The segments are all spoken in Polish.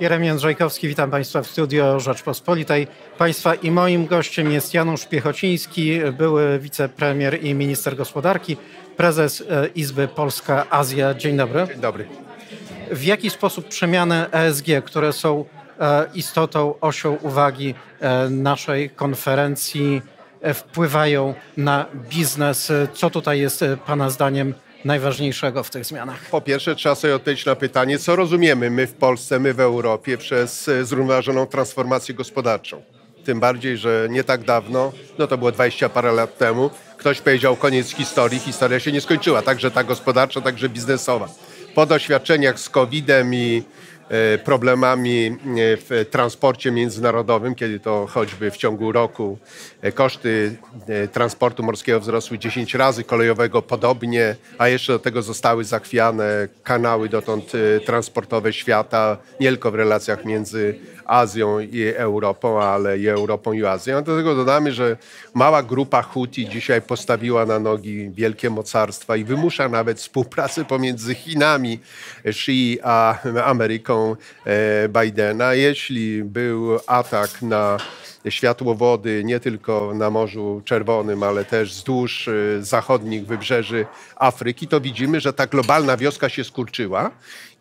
Jeremy Jędrzejkowski, witam Państwa w studio Rzeczpospolitej. Państwa i moim gościem jest Janusz Piechociński, były wicepremier i minister gospodarki, prezes e, Izby Polska-Azja. Dzień dobry. Dzień dobry. W jaki sposób przemiany ESG, które są e, istotą, osią uwagi e, naszej konferencji, wpływają na biznes? Co tutaj jest Pana zdaniem najważniejszego w tych zmianach? Po pierwsze trzeba sobie odpowiedzieć na pytanie, co rozumiemy my w Polsce, my w Europie przez e, zrównoważoną transformację gospodarczą. Tym bardziej, że nie tak dawno, no to było 20 parę lat temu, ktoś powiedział koniec historii, historia się nie skończyła, także ta gospodarcza, także biznesowa. Po doświadczeniach z COVID-em i problemami e, w transporcie międzynarodowym, kiedy to choćby w ciągu roku e, koszty transportu morskiego wzrosły 10 razy, kolejowego podobnie, a jeszcze do tego zostały zachwiane kanały dotąd transportowe świata, nie tylko w relacjach między Azją i Europą, ale i Europą i Azją. Do tego dodamy, że mała grupa Houthi dzisiaj postawiła na nogi wielkie mocarstwa i wymusza nawet współpracę pomiędzy Chinami, Xi a Ameryką e, Bidena. Jeśli był atak na światłowody nie tylko na Morzu Czerwonym, ale też wzdłuż e, zachodnich wybrzeży Afryki, to widzimy, że ta globalna wioska się skurczyła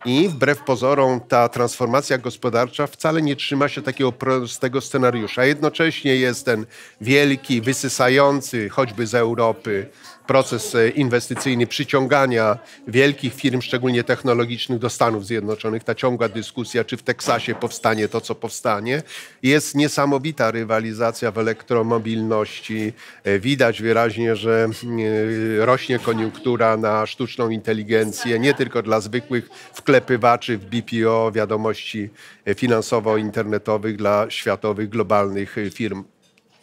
i wbrew pozorom ta transformacja gospodarcza wcale nie trzyma się takiego prostego scenariusza. Jednocześnie jest ten wielki, wysysający choćby z Europy proces e, inwestycyjny przyciągania wielkich firm, szczególnie technologicznych, do Stanów Zjednoczonych. Ta ciągła dyskusja, czy w Teksasie powstanie to, co powstanie. Jest niesamowita rywalizacja w elektromobilności. E, widać wyraźnie, że e, rośnie koniunktura na sztuczną inteligencję, nie tylko dla zwykłych wklepywaczy w BPO wiadomości finansowo-internetowych dla światowych, globalnych firm.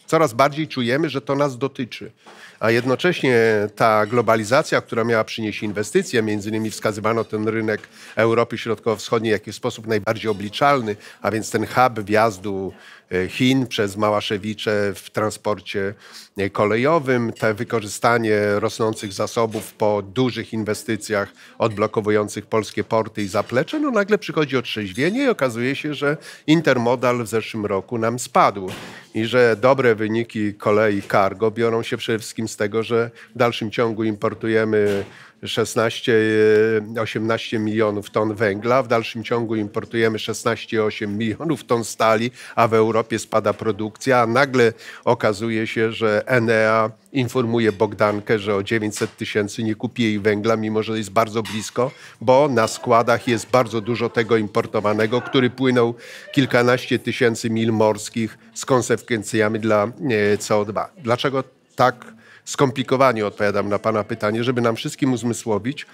Coraz bardziej czujemy, że to nas dotyczy a jednocześnie ta globalizacja, która miała przynieść inwestycje, między innymi wskazywano ten rynek Europy Środkowo-Wschodniej jako sposób najbardziej obliczalny, a więc ten hub wjazdu e, Chin przez Małaszewicze w transporcie e, kolejowym, te wykorzystanie rosnących zasobów po dużych inwestycjach odblokowujących polskie porty i zaplecze, no nagle przychodzi otrzeźwienie i okazuje się, że intermodal w zeszłym roku nam spadł i że dobre wyniki kolei cargo biorą się przede wszystkim z tego, że w dalszym ciągu importujemy 16-18 milionów ton węgla, w dalszym ciągu importujemy 16,8 milionów ton stali, a w Europie spada produkcja, nagle okazuje się, że Enea informuje Bogdankę, że o 900 tysięcy nie kupi jej węgla, mimo że jest bardzo blisko, bo na składach jest bardzo dużo tego importowanego, który płynął kilkanaście tysięcy mil morskich z konsekwencjami dla e, CO2. Dlaczego tak skomplikowanie odpowiadam na Pana pytanie, żeby nam wszystkim uzmysłowić,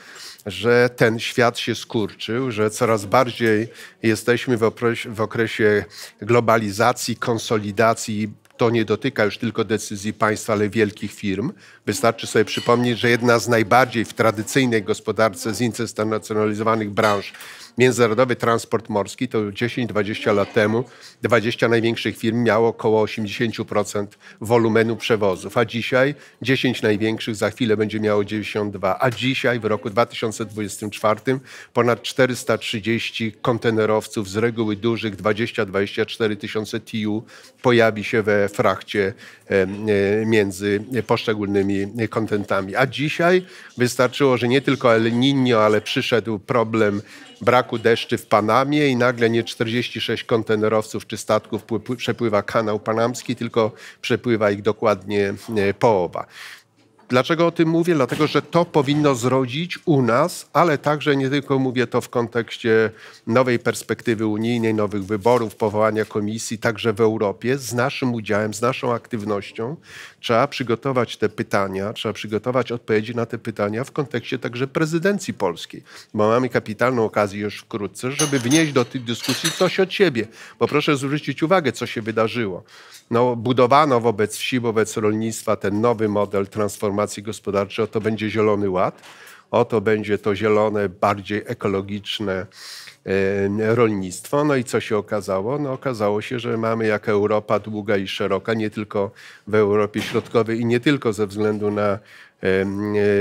że ten świat się skurczył, że coraz bardziej jesteśmy w okresie, w okresie globalizacji, konsolidacji. To nie dotyka już tylko decyzji państwa, ale wielkich firm. Wystarczy sobie przypomnieć, że jedna z najbardziej w tradycyjnej gospodarce zinternacjonalizowanych branż międzynarodowy transport morski, to 10-20 lat temu 20 największych firm miało około 80% wolumenu przewozów, a dzisiaj 10 największych za chwilę będzie miało 92, a dzisiaj w roku 2024 ponad 430 kontenerowców z reguły dużych 20-24 tysiące TU pojawi się we frachcie e, między poszczególnymi kontentami. A dzisiaj wystarczyło, że nie tylko El Niño, ale przyszedł problem braku deszczy w Panamie i nagle nie 46 kontenerowców czy statków przepływa kanał panamski, tylko przepływa ich dokładnie e, połowa. Dlaczego o tym mówię? Dlatego, że to powinno zrodzić u nas, ale także nie tylko mówię to w kontekście nowej perspektywy unijnej, nowych wyborów, powołania komisji, także w Europie, z naszym udziałem, z naszą aktywnością. Trzeba przygotować te pytania, trzeba przygotować odpowiedzi na te pytania w kontekście także prezydencji polskiej, bo mamy kapitalną okazję już wkrótce, żeby wnieść do tej dyskusji coś od siebie. Bo proszę zwrócić uwagę, co się wydarzyło. No, budowano wobec wsi, wobec rolnictwa ten nowy model transformacji gospodarczej, oto będzie Zielony Ład, oto będzie to zielone, bardziej ekologiczne, rolnictwo. No i co się okazało? No okazało się, że mamy jak Europa długa i szeroka, nie tylko w Europie Środkowej i nie tylko ze względu na E,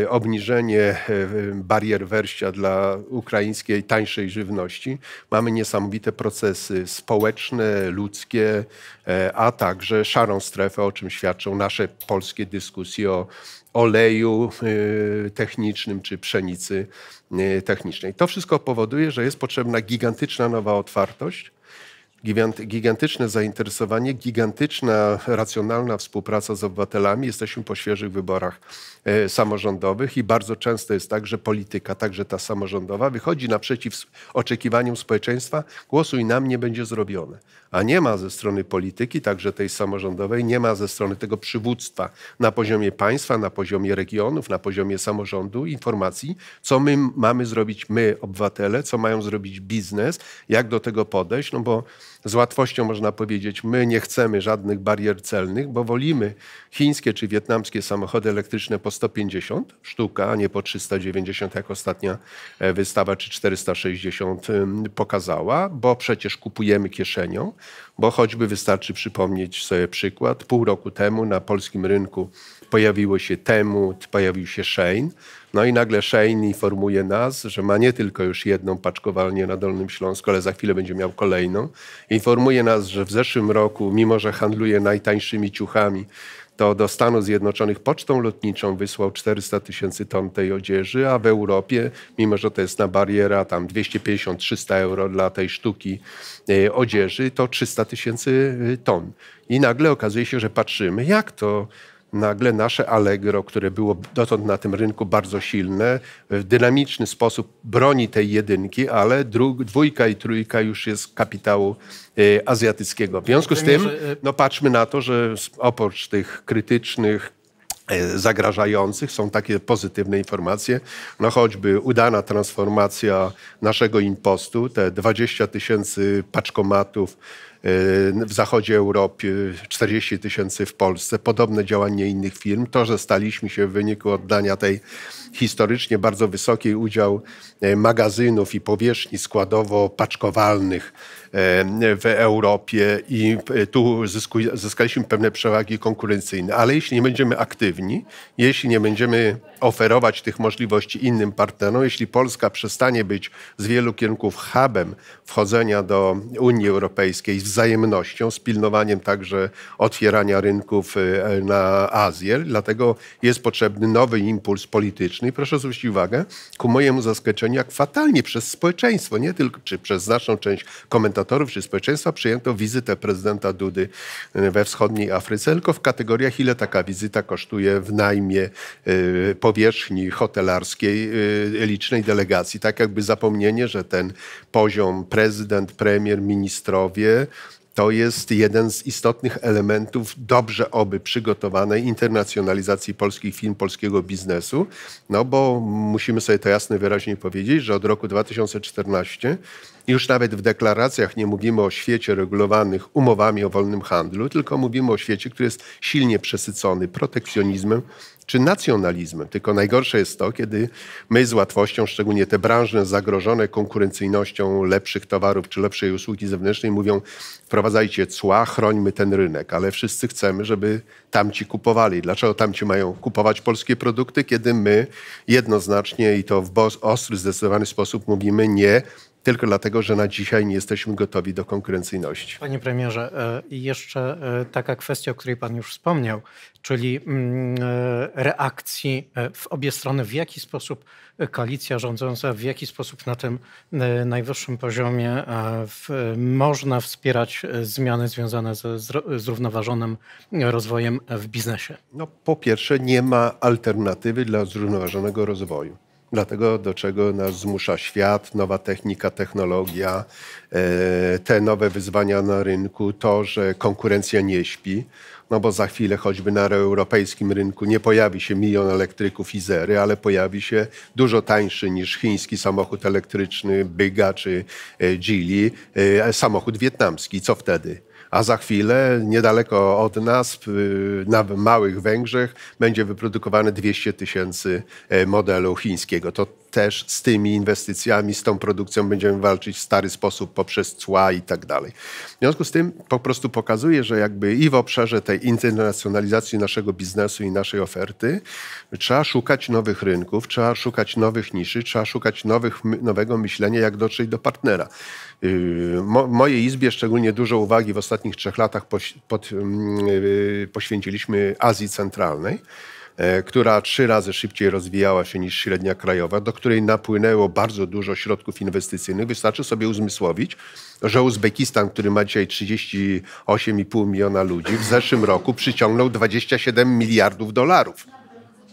obniżenie e, barier wejścia dla ukraińskiej tańszej żywności. Mamy niesamowite procesy społeczne, ludzkie, e, a także szarą strefę, o czym świadczą nasze polskie dyskusje o oleju technicznym czy pszenicy technicznej. To wszystko powoduje, że jest potrzebna gigantyczna nowa otwartość gigantyczne zainteresowanie, gigantyczna, racjonalna współpraca z obywatelami. Jesteśmy po świeżych wyborach e, samorządowych i bardzo często jest tak, że polityka, także ta samorządowa, wychodzi naprzeciw oczekiwaniom społeczeństwa, głosuj nam nie będzie zrobione. A nie ma ze strony polityki, także tej samorządowej, nie ma ze strony tego przywództwa na poziomie państwa, na poziomie regionów, na poziomie samorządu informacji, co my mamy zrobić my, obywatele, co mają zrobić biznes, jak do tego podejść, no bo z łatwością można powiedzieć, my nie chcemy żadnych barier celnych, bo wolimy chińskie czy wietnamskie samochody elektryczne po 150 sztuka, a nie po 390, jak ostatnia e, wystawa, czy 460 pokazała, bo przecież kupujemy kieszenią, bo choćby wystarczy przypomnieć sobie przykład. Pół roku temu na polskim rynku pojawiło się Temu, pojawił się Shane. No i nagle Shane informuje nas, że ma nie tylko już jedną paczkowalnię na Dolnym Śląsku, ale za chwilę będzie miał kolejną. Informuje nas, że w zeszłym roku, mimo że handluje najtańszymi ciuchami, to do Stanów Zjednoczonych pocztą lotniczą wysłał 400 tysięcy ton tej odzieży, a w Europie, mimo że to jest na bariera tam 250-300 euro dla tej sztuki e, odzieży, to 300 tysięcy e, ton. I nagle okazuje się, że patrzymy, jak to nagle nasze Allegro, które było dotąd na tym rynku bardzo silne, w dynamiczny sposób broni tej jedynki, ale dwójka i trójka już jest kapitału e, azjatyckiego. W związku z tym e, no patrzmy na to, że oprócz tych krytycznych e, zagrażających. Są takie pozytywne informacje, no choćby udana transformacja naszego impostu, te 20 tysięcy paczkomatów w zachodzie Europy, 40 tysięcy w Polsce, podobne działanie innych firm. To, że staliśmy się w wyniku oddania tej historycznie bardzo wysoki udział e, magazynów i powierzchni składowo-paczkowalnych e, w Europie i e, tu zyskaliśmy pewne przewagi konkurencyjne. Ale jeśli nie będziemy aktywni, jeśli nie będziemy oferować tych możliwości innym partnerom, jeśli Polska przestanie być z wielu kierunków hubem wchodzenia do Unii Europejskiej wzajemnością, z pilnowaniem także otwierania rynków na Azję, dlatego jest potrzebny nowy impuls polityczny, i proszę zwrócić uwagę, ku mojemu zaskoczeniu, jak fatalnie przez społeczeństwo, nie tylko czy przez znaczną część komentatorów czy społeczeństwa przyjęto wizytę prezydenta Dudy e, we wschodniej Afryce, tylko w kategoriach, ile taka wizyta kosztuje w najmie y, powierzchni hotelarskiej y, licznej delegacji. Tak jakby zapomnienie, że ten poziom prezydent, premier, ministrowie to jest jeden z istotnych elementów dobrze oby przygotowanej internacjonalizacji polskich firm, polskiego biznesu, no bo musimy sobie to jasno wyraźnie powiedzieć, że od roku 2014 już nawet w deklaracjach nie mówimy o świecie regulowanych umowami o wolnym handlu, tylko mówimy o świecie, który jest silnie przesycony protekcjonizmem, czy nacjonalizmem. Tylko najgorsze jest to, kiedy my z łatwością, szczególnie te branże zagrożone konkurencyjnością lepszych towarów czy lepszej usługi zewnętrznej mówią wprowadzajcie cła, chrońmy ten rynek, ale wszyscy chcemy, żeby tamci kupowali. Dlaczego tamci mają kupować polskie produkty, kiedy my jednoznacznie i to w ostry, zdecydowany sposób mówimy nie, tylko dlatego, że na dzisiaj nie jesteśmy gotowi do konkurencyjności. Panie premierze, e, jeszcze e, taka kwestia, o której pan już wspomniał, czyli mm, e, reakcji w obie strony, w jaki sposób koalicja rządząca, w jaki sposób na tym najwyższym poziomie można wspierać zmiany związane ze zrównoważonym rozwojem w biznesie? No, po pierwsze, nie ma alternatywy dla zrównoważonego rozwoju dlatego do czego nas zmusza świat, nowa technika, technologia, e, te nowe wyzwania na rynku, to, że konkurencja nie śpi, no bo za chwilę choćby na europejskim rynku nie pojawi się milion elektryków Izery, ale pojawi się dużo tańszy niż chiński samochód elektryczny Byga czy e, Geely, e, samochód wietnamski. Co wtedy? A za chwilę niedaleko od nas, na Małych Węgrzech, będzie wyprodukowane 200 tysięcy e, modelu chińskiego. To też z tymi inwestycjami, z tą produkcją będziemy walczyć w stary sposób poprzez cła i tak dalej. W związku z tym po prostu pokazuje, że jakby i w obszarze tej internacjonalizacji naszego biznesu i naszej oferty trzeba szukać nowych rynków, trzeba szukać nowych niszy, trzeba szukać nowych, nowego myślenia, jak dotrzeć do partnera. W mojej izbie szczególnie dużo uwagi w ostatnich trzech latach y, poświęciliśmy Azji Centralnej. E, która trzy razy szybciej rozwijała się niż średnia krajowa, do której napłynęło bardzo dużo środków inwestycyjnych. Wystarczy sobie uzmysłowić, że Uzbekistan, który ma dzisiaj 38,5 miliona ludzi, w zeszłym roku przyciągnął 27 miliardów dolarów.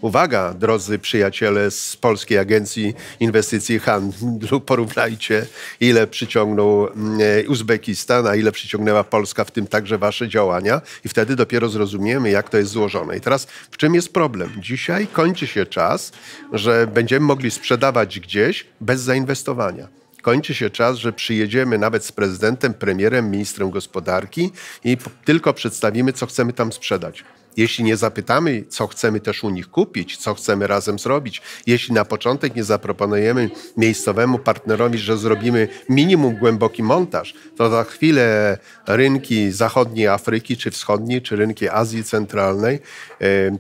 Uwaga, drodzy przyjaciele z Polskiej Agencji Inwestycji i Handlu, porównajcie, ile przyciągnął mm, Uzbekistan, a ile przyciągnęła Polska, w tym także wasze działania i wtedy dopiero zrozumiemy, jak to jest złożone. I teraz w czym jest problem? Dzisiaj kończy się czas, że będziemy mogli sprzedawać gdzieś bez zainwestowania kończy się czas, że przyjedziemy nawet z prezydentem, premierem, ministrem gospodarki i tylko przedstawimy, co chcemy tam sprzedać. Jeśli nie zapytamy, co chcemy też u nich kupić, co chcemy razem zrobić, jeśli na początek nie zaproponujemy miejscowemu partnerowi, że zrobimy minimum głęboki montaż, to za chwilę rynki zachodniej Afryki, czy wschodniej, czy rynki Azji Centralnej,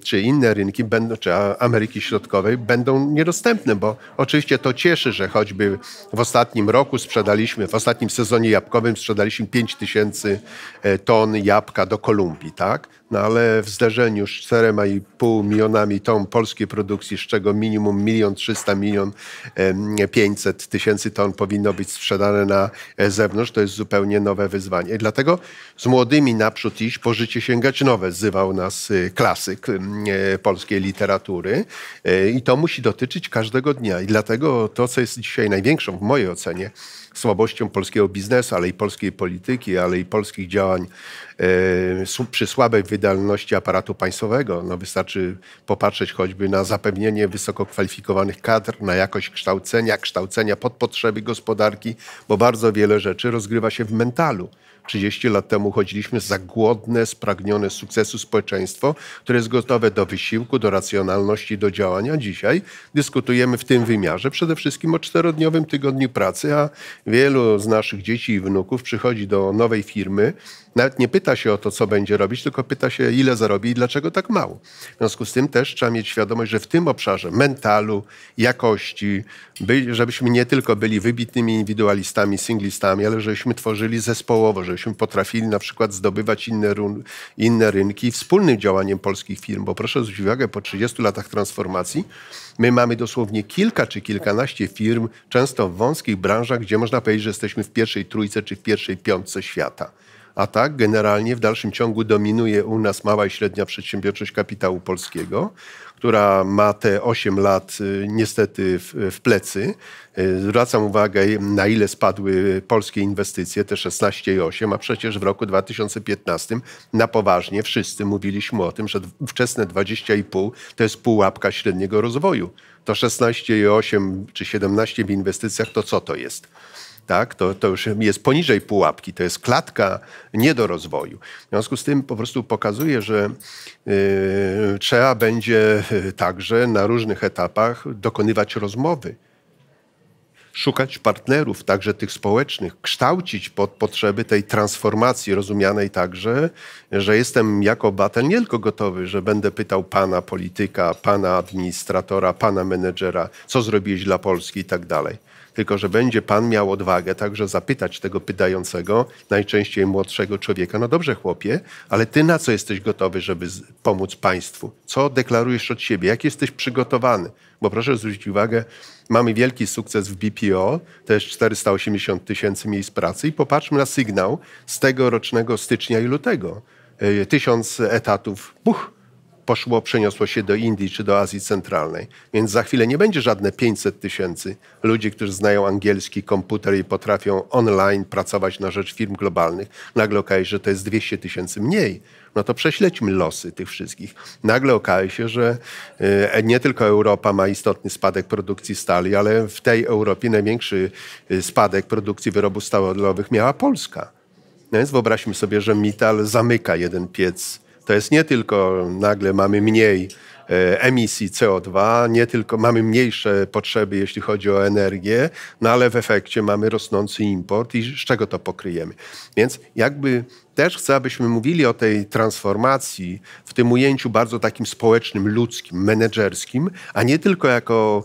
czy inne rynki, czy Ameryki Środkowej będą niedostępne, bo oczywiście to cieszy, że choćby w ostatnim roku sprzedaliśmy, w ostatnim sezonie jabłkowym sprzedaliśmy 5 tysięcy e, ton jabłka do Kolumbii, tak? No ale w zderzeniu z 4,5 milionami ton polskiej produkcji, z czego minimum milion 300, milion 500 tysięcy ton powinno być sprzedane na e, zewnątrz, to jest zupełnie nowe wyzwanie. I dlatego z młodymi naprzód iść, po życie sięgać nowe, zywał nas e, klasyk e, polskiej literatury i to musi dotyczyć każdego dnia. I dlatego to, co jest dzisiaj największą w mojej ocenie słabością polskiego biznesu, ale i polskiej polityki, ale i polskich działań e, przy słabej wydolności aparatu państwowego. No wystarczy popatrzeć choćby na zapewnienie wysoko kwalifikowanych kadr, na jakość kształcenia, kształcenia pod potrzeby gospodarki, bo bardzo wiele rzeczy rozgrywa się w mentalu. 30 lat temu chodziliśmy za głodne, spragnione sukcesu społeczeństwo, które jest gotowe do wysiłku, do racjonalności, do działania. Dzisiaj dyskutujemy w tym wymiarze przede wszystkim o czterodniowym tygodniu pracy, a wielu z naszych dzieci i wnuków przychodzi do nowej firmy, nawet nie pyta się o to, co będzie robić, tylko pyta się, ile zarobi i dlaczego tak mało. W związku z tym też trzeba mieć świadomość, że w tym obszarze mentalu, jakości, by, żebyśmy nie tylko byli wybitnymi indywidualistami, singlistami, ale żebyśmy tworzyli zespołowo, żebyśmy potrafili na przykład zdobywać inne, inne rynki wspólnym działaniem polskich firm. Bo proszę zwrócić uwagę, po 30 latach transformacji my mamy dosłownie kilka czy kilkanaście firm, często w wąskich branżach, gdzie można powiedzieć, że jesteśmy w pierwszej trójce czy w pierwszej piątce świata. A tak, generalnie w dalszym ciągu dominuje u nas mała i średnia przedsiębiorczość kapitału polskiego, która ma te 8 lat y, niestety w, w plecy. Y, zwracam uwagę, na ile spadły polskie inwestycje, te 16,8, a przecież w roku 2015 na poważnie wszyscy mówiliśmy o tym, że ówczesne 20,5 to jest pułapka średniego rozwoju. To 16,8 czy 17 w inwestycjach, to co to jest? Tak, to, to już jest poniżej pułapki, to jest klatka nie do rozwoju. W związku z tym po prostu pokazuje, że y, trzeba będzie y, także na różnych etapach dokonywać rozmowy szukać partnerów, także tych społecznych, kształcić pod potrzeby tej transformacji, rozumianej także, że jestem jako obywatel nie tylko gotowy, że będę pytał pana polityka, pana administratora, pana menedżera, co zrobiłeś dla Polski i tak dalej tylko że będzie Pan miał odwagę także zapytać tego pytającego, najczęściej młodszego człowieka, no dobrze chłopie, ale Ty na co jesteś gotowy, żeby pomóc państwu? Co deklarujesz od siebie? Jak jesteś przygotowany? Bo proszę zwrócić uwagę, mamy wielki sukces w BPO, jest 480 tysięcy miejsc pracy i popatrzmy na sygnał z tegorocznego stycznia i lutego. E, tysiąc etatów, buch, poszło, przeniosło się do Indii czy do Azji Centralnej. Więc za chwilę nie będzie żadne 500 tysięcy ludzi, którzy znają angielski komputer i potrafią online pracować na rzecz firm globalnych. Nagle okaże się, że to jest 200 tysięcy mniej. No to prześledźmy losy tych wszystkich. Nagle okaże się, że e, nie tylko Europa ma istotny spadek produkcji stali, ale w tej Europie największy e, spadek produkcji wyrobów stalowych miała Polska. No więc wyobraźmy sobie, że Mital zamyka jeden piec to jest nie tylko nagle mamy mniej emisji CO2, nie tylko mamy mniejsze potrzeby, jeśli chodzi o energię, no ale w efekcie mamy rosnący import i z czego to pokryjemy. Więc jakby też chcę, abyśmy mówili o tej transformacji w tym ujęciu bardzo takim społecznym, ludzkim, menedżerskim, a nie tylko jako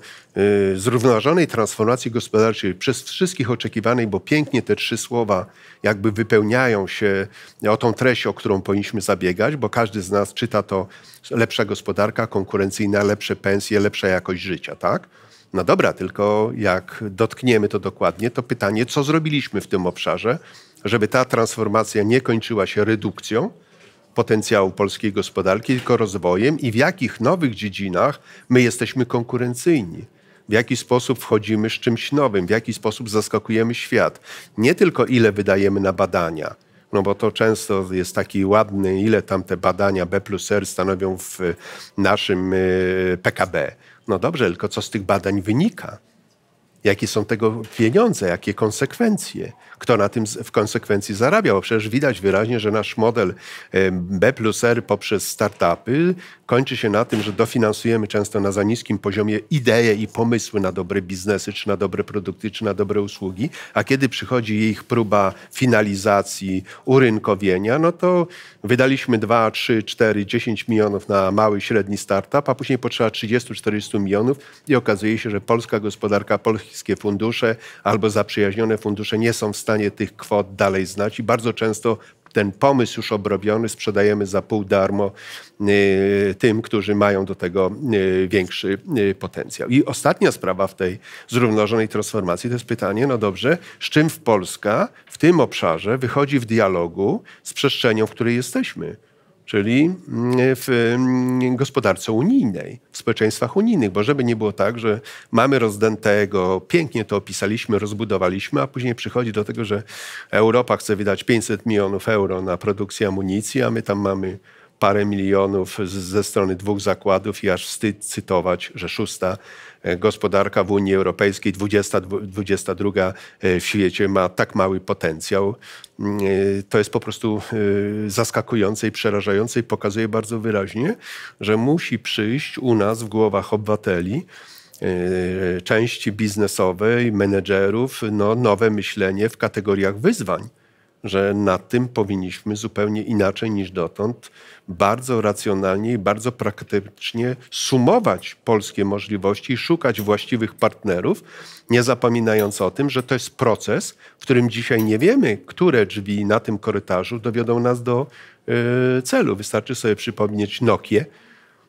y, zrównoważonej transformacji gospodarczej przez wszystkich oczekiwanej, bo pięknie te trzy słowa jakby wypełniają się o tą treść, o którą powinniśmy zabiegać, bo każdy z nas czyta to lepsza gospodarka konkurencyjna, lepsze pensje, lepsza jakość życia, tak? No dobra, tylko jak dotkniemy to dokładnie, to pytanie, co zrobiliśmy w tym obszarze, żeby ta transformacja nie kończyła się redukcją potencjału polskiej gospodarki, tylko rozwojem i w jakich nowych dziedzinach my jesteśmy konkurencyjni. W jaki sposób wchodzimy z czymś nowym, w jaki sposób zaskakujemy świat. Nie tylko ile wydajemy na badania, no bo to często jest taki ładny, ile tam te badania B plus R stanowią w naszym PKB. No dobrze, tylko co z tych badań wynika? Jakie są tego pieniądze, jakie konsekwencje? kto na tym w konsekwencji zarabiał. Bo przecież widać wyraźnie, że nasz model B plus R poprzez startupy kończy się na tym, że dofinansujemy często na za niskim poziomie idee i pomysły na dobre biznesy, czy na dobre produkty, czy na dobre usługi, a kiedy przychodzi ich próba finalizacji, urynkowienia, no to wydaliśmy 2, 3, 4, 10 milionów na mały, średni startup, a później potrzeba 30-40 milionów i okazuje się, że polska gospodarka, polskie fundusze albo zaprzyjaźnione fundusze nie są w stanie tych kwot dalej znać i bardzo często ten pomysł już obrobiony sprzedajemy za pół darmo y, tym, którzy mają do tego y, większy y, potencjał. I ostatnia sprawa w tej zrównoważonej transformacji to jest pytanie, no dobrze, z czym w Polska w tym obszarze wychodzi w dialogu z przestrzenią, w której jesteśmy? Czyli mm, w mm, gospodarce unijnej, w społeczeństwach unijnych, bo żeby nie było tak, że mamy rozdętego, pięknie to opisaliśmy, rozbudowaliśmy, a później przychodzi do tego, że Europa chce wydać 500 milionów euro na produkcję amunicji, a my tam mamy parę milionów ze strony dwóch zakładów i aż wstyd cytować, że szósta e, gospodarka w Unii Europejskiej, 20, 22 e, w świecie ma tak mały potencjał. Mm, e, to jest po prostu zaskakujące i przerażające i pokazuje bardzo wyraźnie, że musi przyjść u nas w głowach obywateli części biznesowej, menedżerów, no, nowe myślenie w kategoriach wyzwań że nad tym powinniśmy zupełnie inaczej niż dotąd, bardzo racjonalnie i bardzo praktycznie sumować polskie możliwości i szukać właściwych partnerów, nie zapominając o tym, że to jest proces, w którym dzisiaj nie wiemy, które drzwi na tym korytarzu dowiodą nas do y, celu. Wystarczy sobie przypomnieć Nokię,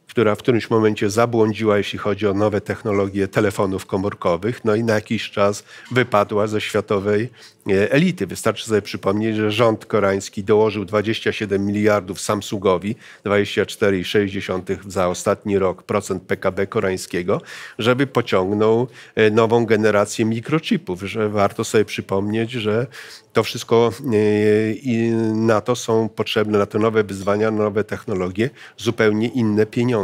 która w którymś momencie zabłądziła, jeśli chodzi o nowe technologie telefonów komórkowych, no i na jakiś czas wypadła ze światowej e, elity. Wystarczy sobie przypomnieć, że rząd koreański dołożył 27 miliardów Samsungowi, 24,6 za ostatni rok procent PKB koreańskiego, żeby pociągnął e, nową generację mikrochipów. Że warto sobie przypomnieć, że to wszystko e, i na to są potrzebne, na te nowe wyzwania, nowe technologie, zupełnie inne pieniądze.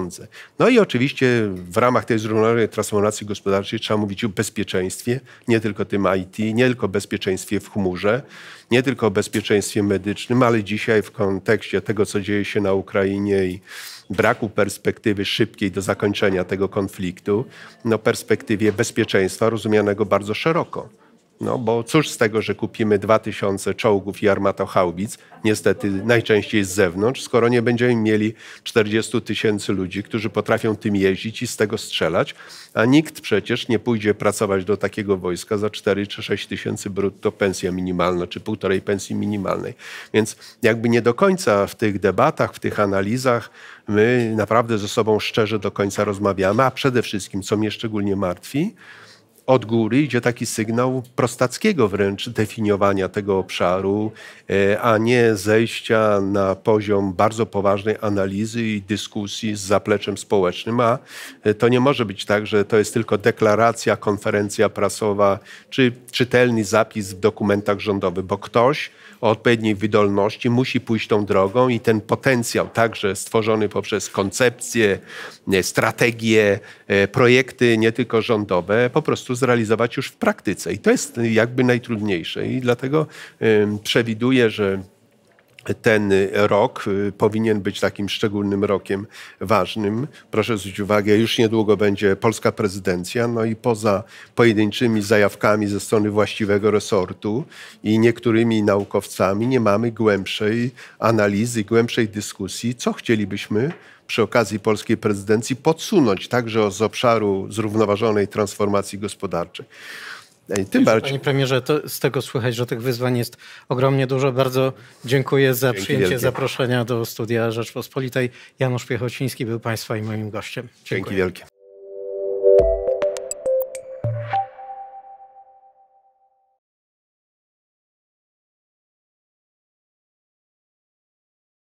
No i oczywiście w ramach tej zrównoważonej transformacji gospodarczej trzeba mówić o bezpieczeństwie, nie tylko tym IT, nie tylko bezpieczeństwie w chmurze, nie tylko o bezpieczeństwie medycznym, ale dzisiaj w kontekście tego, co dzieje się na Ukrainie i braku perspektywy szybkiej do zakończenia tego konfliktu, no perspektywie bezpieczeństwa rozumianego bardzo szeroko no bo cóż z tego, że kupimy 2000 czołgów i armatochaubic, niestety najczęściej z zewnątrz, skoro nie będziemy mieli 40 tysięcy ludzi, którzy potrafią tym jeździć i z tego strzelać, a nikt przecież nie pójdzie pracować do takiego wojska za 4 czy 6 tysięcy brutto pensja minimalna, czy półtorej pensji minimalnej. Więc jakby nie do końca w tych debatach, w tych analizach my naprawdę ze sobą szczerze do końca rozmawiamy, a przede wszystkim, co mnie szczególnie martwi, od góry idzie taki sygnał prostackiego wręcz definiowania tego obszaru, e, a nie zejścia na poziom bardzo poważnej analizy i dyskusji z zapleczem społecznym. A e, to nie może być tak, że to jest tylko deklaracja, konferencja prasowa czy czytelny zapis w dokumentach rządowych, bo ktoś o odpowiedniej wydolności musi pójść tą drogą i ten potencjał, także stworzony poprzez koncepcje, strategie, e, projekty nie tylko rządowe, po prostu zrealizować już w praktyce. I to jest jakby najtrudniejsze. I dlatego przewiduję, że ten rok y, powinien być takim szczególnym rokiem ważnym. Proszę zwrócić uwagę, już niedługo będzie polska prezydencja, no i poza pojedynczymi zajawkami ze strony właściwego resortu i niektórymi naukowcami nie mamy głębszej analizy, głębszej dyskusji, co chcielibyśmy przy okazji polskiej prezydencji podsunąć także z obszaru zrównoważonej transformacji gospodarczej. Tym bardziej. Panie premierze, z tego słychać, że tych wyzwań jest ogromnie dużo. Bardzo dziękuję za Dzięki przyjęcie wielkie. zaproszenia do studia Rzeczpospolitej. Janusz Piechociński był Państwa i moim gościem. Dziękuję. Dzięki wielkie.